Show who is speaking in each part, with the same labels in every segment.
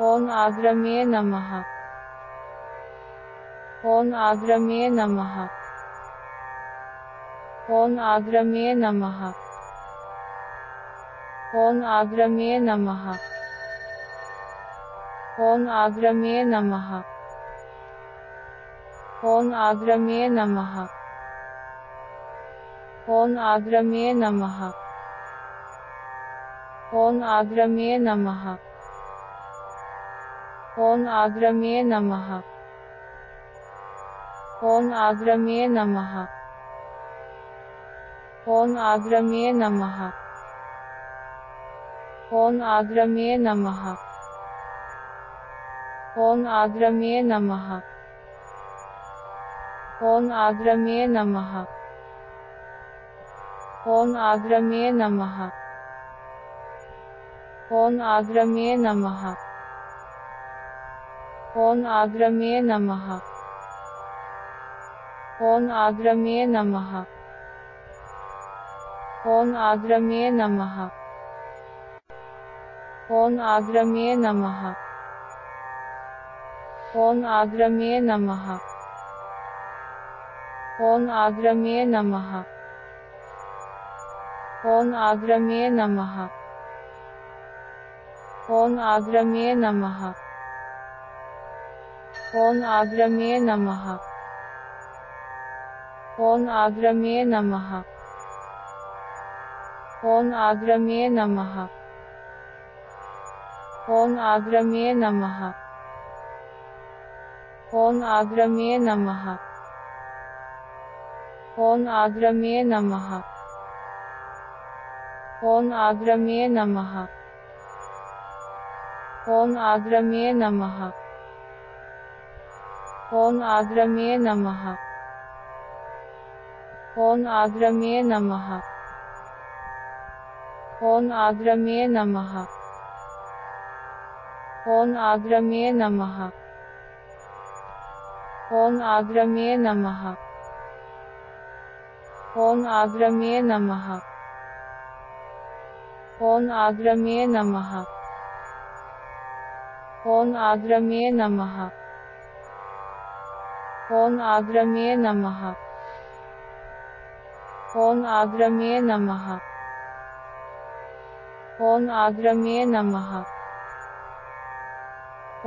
Speaker 1: ॐ आग्रम्ये नमः। ॐ आग्रम्ये नमः। ॐ आग्रम्ये नमः। ॐ आग्रम्ये नमः। ॐ आग्रम्ये नमः। ॐ आग्रम्ये नमः। ॐ आग्रम्ये नमः। ॐ आग्रम्ये नमः। ॐ आग्रम्ये नमः। ॐ आग्रम्ये नमः। ॐ आग्रम्ये नमः। ॐ आग्रम्ये नमः। ॐ आग्रम्ये नमः। ॐ आग्रम्ये नमः। ॐ आग्रम्ये नमः। ॐ आग्रम्ये नमः ॐ आग्रम्ये नमः ॐ आग्रम्ये नमः ॐ आग्रम्ये नमः ॐ आग्रम्ये नमः ॐ आग्रम्ये नमः ॐ आग्रम्ये नमः ॐ आग्रम्ये नमः ॐ आग्रम्ये नमः। ॐ आग्रम्ये नमः। ॐ आग्रम्ये नमः। ॐ आग्रम्ये नमः। ॐ आग्रम्ये नमः। ॐ आग्रम्ये नमः। ॐ आग्रम्ये नमः। ॐ आग्रम्ये नमः। ॐ आग्रम्ये नमः। ॐ आग्रम्ये नमः। ॐ आग्रम्ये नमः। ॐ आग्रम्ये नमः। ॐ आग्रम्ये नमः। ॐ आग्रम्ये नमः। ॐ आग्रम्ये नमः। ॐ आग्रम्ये नमः। ॐ आग्रम्ये नमः ॐ आग्रम्ये नमः ॐ आग्रम्ये नमः ॐ आग्रम्ये नमः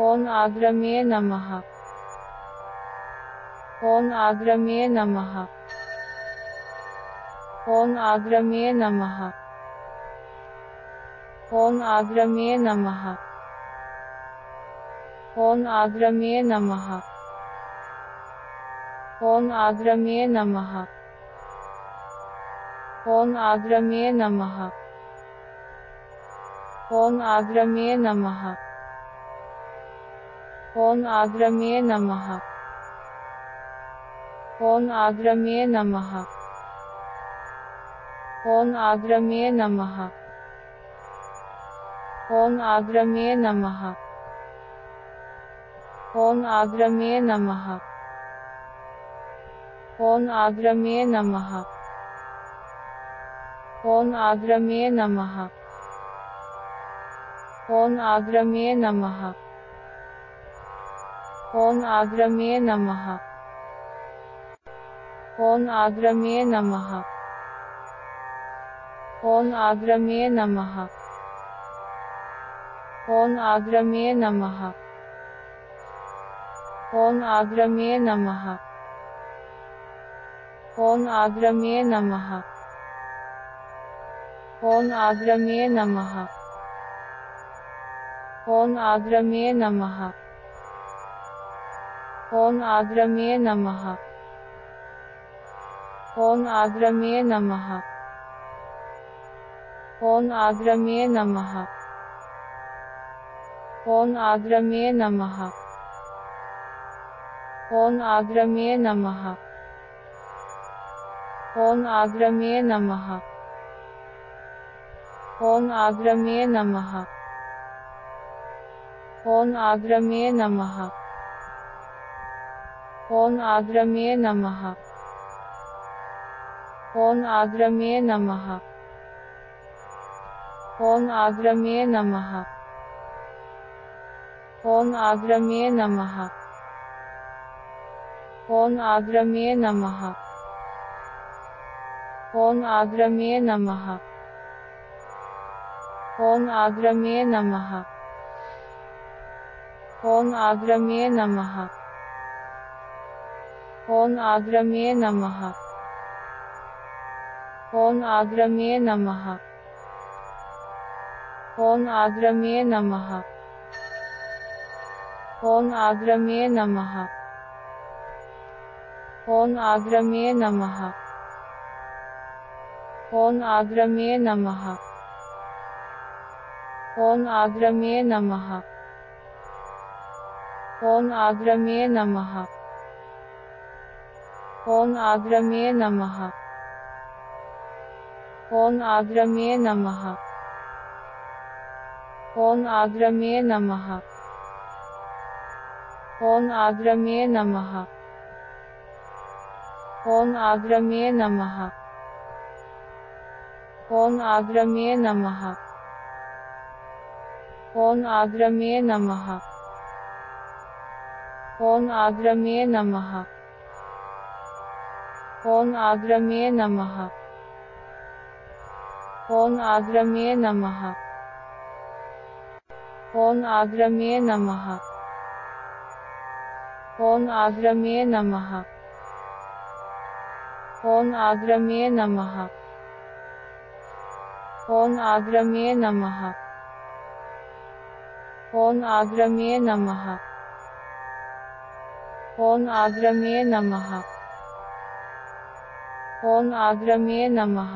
Speaker 1: ॐ आग्रम्ये नमः ॐ आग्रम्ये नमः ॐ आग्रम्ये नमः ॐ आग्रम्ये नमः ॐ आग्रम्ये नमः ॐ आग्रम्ये नमः ॐ आग्रम्ये नमः ॐ आग्रम्ये नमः ॐ आग्रम्ये नमः ॐ आग्रम्ये नमः ॐ आग्रम्ये नमः ॐ आग्रम्ये नमः ॐ आग्रम्ये नमः ॐ आग्रम्ये नमः ॐ आग्रम्ये नमः ॐ आग्रम्ये नमः ॐ आग्रम्ये नमः ॐ आग्रम्ये नमः ॐ आग्रम्ये नमः ॐ आग्रम्ये नमः ॐ आग्रम्ये नमः ॐ आग्रम्ये नमः ॐ आग्रम्ये नमः ॐ आग्रम्ये नमः ॐ आग्रम्ये नमः ॐ आग्रम्ये नमः ॐ आग्रम्ये नमः ॐ आग्रम्ये नमः ॐ आग्रम्ये नमः। ॐ आग्रम्ये नमः। ॐ आग्रम्ये नमः। ॐ आग्रम्ये नमः। ॐ आग्रम्ये नमः। ॐ आग्रम्ये नमः। ॐ आग्रमे नमः। ॐ आग्रमे नमः। ॐ आग्रमे नमः ॐ आग्रमे नमः ॐ आग्रमे नमः ॐ आग्रमे नमः ॐ आग्रमे नमः ॐ आग्रमे नमः ॐ आग्रमे नमः ॐ आग्रमे नमः ॐ आग्रमे नमः ॐ आग्रमे नमः ॐ आग्रमे नमः ॐ आग्रमे नमः ॐ आग्रमे नमः ॐ आग्रमे नमः ॐ आग्रमे नमः ॐ आग्रमे नमः ॐ आग्रमे नमः। ॐ आग्रमे नमः। ॐ आग्रमे नमः। ॐ आग्रमे नमः। ॐ आग्रमे नमः। ॐ आग्रमे नमः। ॐ आग्रमे नमः। ॐ आग्रमे नमः। ॐ आग्रमे नमः ॐ आग्रमे नमः ॐ आग्रमे नमः ॐ आग्रमे नमः ॐ आग्रमे नमः